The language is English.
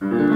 Bye.